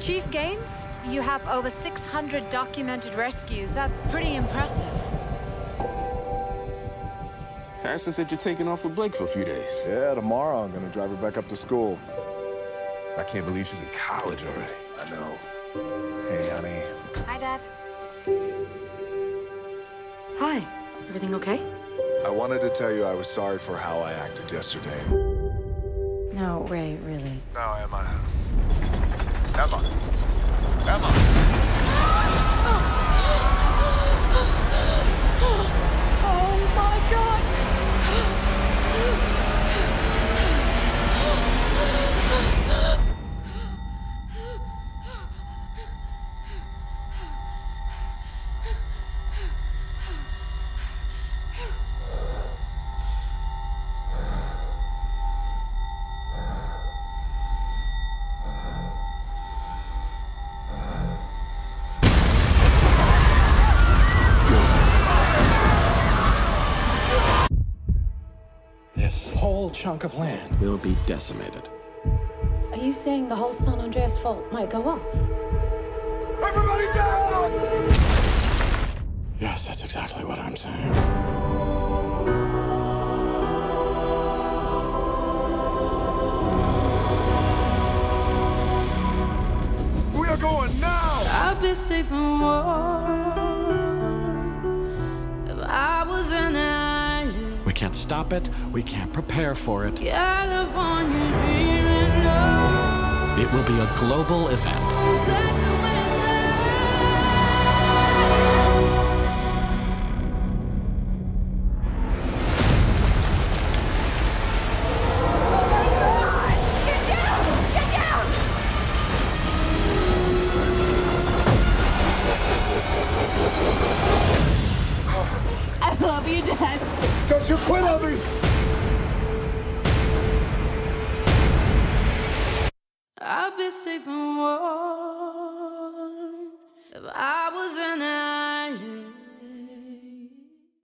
Chief Gaines, you have over 600 documented rescues. That's pretty impressive. Harrison said you're taking off with Blake for a few days. Yeah, tomorrow I'm gonna drive her back up to school. I can't believe she's in college already. I know. Hey, honey. Hi, Dad. Hi. Everything okay? I wanted to tell you I was sorry for how I acted yesterday. No, Ray, really. No, Emma. Emma. Emma. This whole chunk of land will be decimated. Are you saying the whole San Andreas fault might go off? Everybody down! Yes, that's exactly what I'm saying. We are going now! I'd be safe and warm can't stop it. We can't prepare for it. California dreaming of It will be a global event. such a winter's night. I love you, Dad. You quit on me! I'd be safe and warm